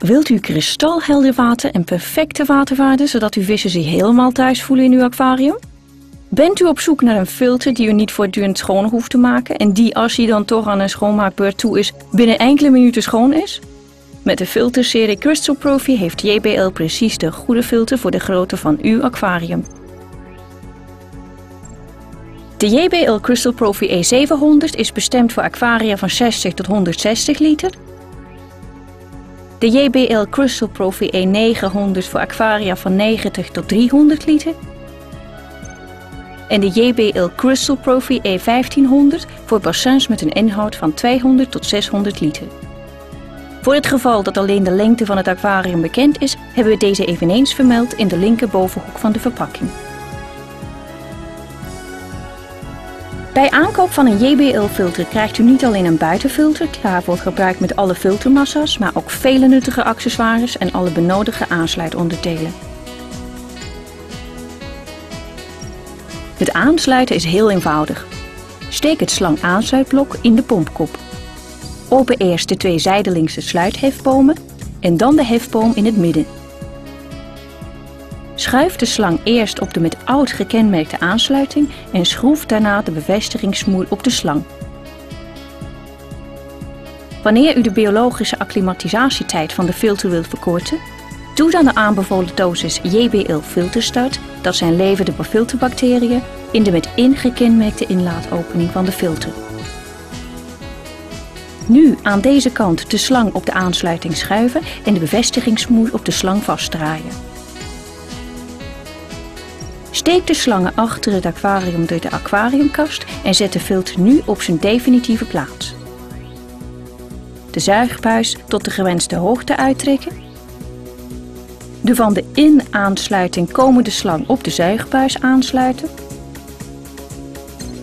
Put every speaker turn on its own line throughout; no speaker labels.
Wilt u kristalhelder water en perfecte waterwaarde zodat uw vissen zich helemaal thuis voelen in uw aquarium? Bent u op zoek naar een filter die u niet voortdurend schoon hoeft te maken en die als hij dan toch aan een schoonmaakbeurt toe is, binnen enkele minuten schoon is? Met de filterserie Crystal Profi heeft JBL precies de goede filter voor de grootte van uw aquarium. De JBL Crystal Profi E700 is bestemd voor aquaria van 60 tot 160 liter. De JBL Crystal Profi E900 voor aquaria van 90 tot 300 liter. En de JBL Crystal Profi E1500 voor bassins met een inhoud van 200 tot 600 liter. Voor het geval dat alleen de lengte van het aquarium bekend is, hebben we deze eveneens vermeld in de linkerbovenhoek van de verpakking. Bij aankoop van een JBL-filter krijgt u niet alleen een buitenfilter, klaar voor gebruik met alle filtermassa's, maar ook vele nuttige accessoires en alle benodigde aansluitonderdelen. Het aansluiten is heel eenvoudig. Steek het slang aansluitblok in de pompkop. Open eerst de twee zijdelingse sluithefbomen en dan de hefboom in het midden. Schuif de slang eerst op de met oud gekenmerkte aansluiting en schroef daarna de bevestigingssmoel op de slang. Wanneer u de biologische acclimatisatietijd van de filter wilt verkorten, doe dan de aanbevolen dosis JBL filterstart, dat zijn levende filterbacteriën, in de met ingekenmerkte inlaatopening van de filter. Nu aan deze kant de slang op de aansluiting schuiven en de bevestigingssmoel op de slang vastdraaien. Steek de slangen achter het aquarium door de aquariumkast en zet de filter nu op zijn definitieve plaats. De zuigbuis tot de gewenste hoogte uittrekken. De van de in-aansluiting komende slang op de zuigbuis aansluiten.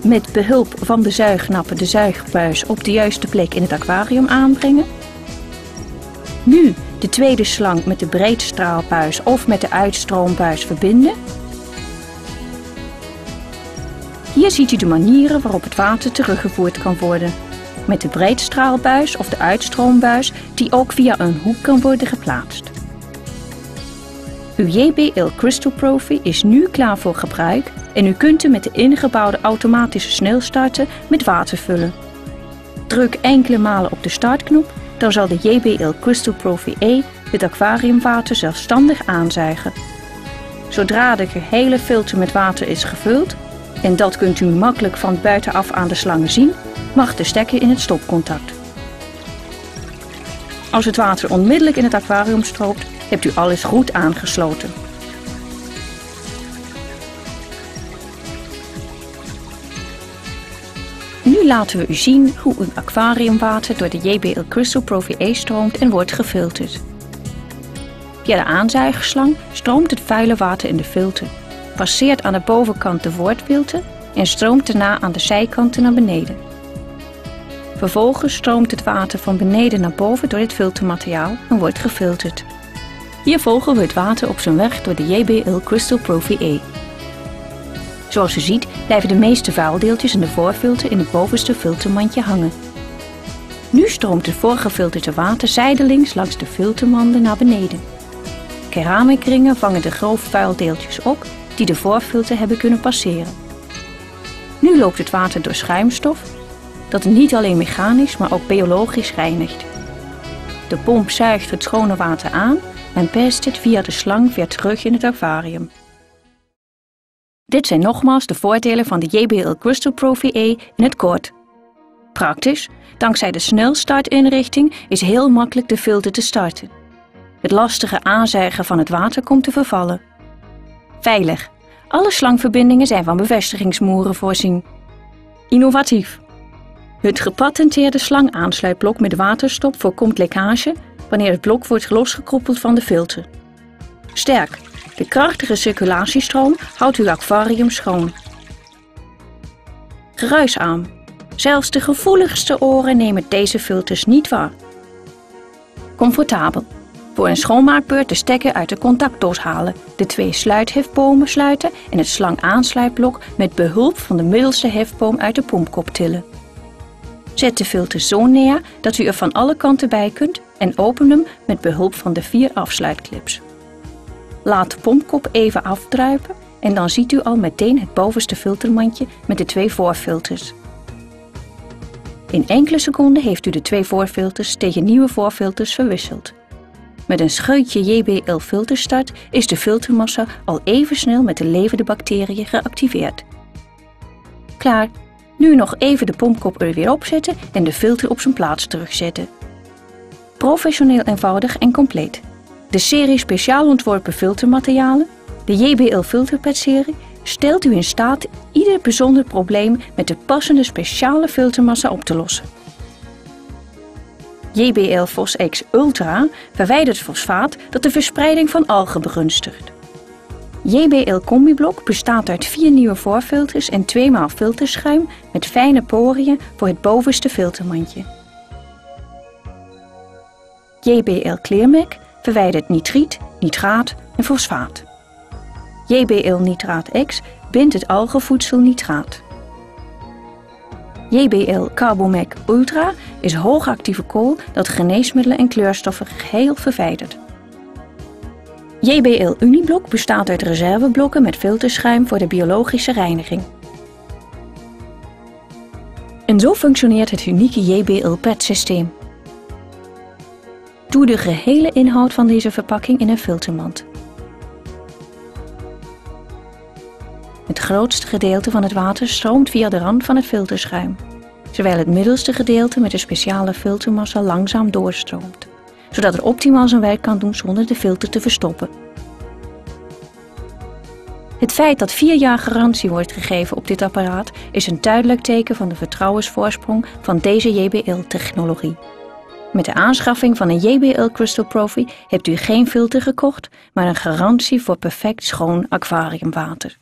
Met behulp van de zuignappen de zuigbuis op de juiste plek in het aquarium aanbrengen. Nu de tweede slang met de breedstraalbuis of met de uitstroombuis verbinden Hier ziet u de manieren waarop het water teruggevoerd kan worden. Met de breedstraalbuis of de uitstroombuis die ook via een hoek kan worden geplaatst. Uw JBL Crystal Profi is nu klaar voor gebruik en u kunt hem met de ingebouwde automatische snelstarter met water vullen. Druk enkele malen op de startknop, dan zal de JBL Crystal Profi E het aquariumwater zelfstandig aanzuigen. Zodra de gehele filter met water is gevuld, en dat kunt u makkelijk van buitenaf aan de slangen zien, mag de stekker in het stopcontact. Als het water onmiddellijk in het aquarium stroomt, hebt u alles goed aangesloten. Nu laten we u zien hoe uw aquariumwater door de JBL Crystal Profi E stroomt en wordt gefilterd. Via de aanzuigerslang stroomt het vuile water in de filter passeert aan de bovenkant de woordfilter en stroomt daarna aan de zijkanten naar beneden. Vervolgens stroomt het water van beneden naar boven door het filtermateriaal en wordt gefilterd. Hier volgen we het water op zijn weg door de JBL Crystal Profi E. Zoals u ziet blijven de meeste vuildeeltjes in de voorfilter in het bovenste filtermandje hangen. Nu stroomt het voorgefilterde water zijdelings langs de filtermanden naar beneden. Keramikringen vangen de grove vuildeeltjes op die de voorfilter hebben kunnen passeren. Nu loopt het water door schuimstof, dat niet alleen mechanisch, maar ook biologisch reinigt. De pomp zuigt het schone water aan en perst het via de slang weer terug in het aquarium. Dit zijn nogmaals de voordelen van de JBL Crystal Profi E in het kort. Praktisch, dankzij de snelstartinrichting is heel makkelijk de filter te starten. Het lastige aanzuigen van het water komt te vervallen. Veilig. Alle slangverbindingen zijn van bevestigingsmoeren voorzien. Innovatief. Het gepatenteerde slangaansluitblok met waterstop voorkomt lekkage wanneer het blok wordt losgekroppeld van de filter. Sterk. De krachtige circulatiestroom houdt uw aquarium schoon. Geruisarm. Zelfs de gevoeligste oren nemen deze filters niet waar. Comfortabel. Voor een schoonmaakbeurt de stekker uit de contactdoos halen, de twee sluithefbomen sluiten en het slang-aansluitblok met behulp van de middelste hefboom uit de pompkop tillen. Zet de filter zo neer dat u er van alle kanten bij kunt en open hem met behulp van de vier afsluitclips. Laat de pompkop even afdruipen en dan ziet u al meteen het bovenste filtermandje met de twee voorfilters. In enkele seconden heeft u de twee voorfilters tegen nieuwe voorfilters verwisseld. Met een scheutje JBL filterstart is de filtermassa al even snel met de levende bacteriën geactiveerd. Klaar, nu nog even de pompkop er weer opzetten en de filter op zijn plaats terugzetten. Professioneel eenvoudig en compleet. De serie speciaal ontworpen filtermaterialen, de JBL Filterpad serie, stelt u in staat ieder bijzonder probleem met de passende speciale filtermassa op te lossen. JBL Fos-X Ultra verwijdert fosfaat dat de verspreiding van algen begunstigt. JBL Combiblok bestaat uit vier nieuwe voorfilters en tweemaal filterschuim met fijne poriën voor het bovenste filtermandje. JBL Clearmac verwijdert nitriet, nitraat en fosfaat. JBL Nitraat X bindt het algenvoedsel nitraat. JBL Carbomac Ultra is hoogactieve kool dat geneesmiddelen en kleurstoffen geheel verwijdert. JBL Uniblok bestaat uit reserveblokken met filterschuim voor de biologische reiniging. En zo functioneert het unieke JBL PET-systeem. Doe de gehele inhoud van deze verpakking in een filtermand. Grootste gedeelte van het water stroomt via de rand van het filterschuim, terwijl het middelste gedeelte met de speciale filtermassa langzaam doorstroomt, zodat het optimaal zijn werk kan doen zonder de filter te verstoppen. Het feit dat vier jaar garantie wordt gegeven op dit apparaat is een duidelijk teken van de vertrouwensvoorsprong van deze JBL-technologie. Met de aanschaffing van een JBL Crystal Profi hebt u geen filter gekocht, maar een garantie voor perfect schoon aquariumwater.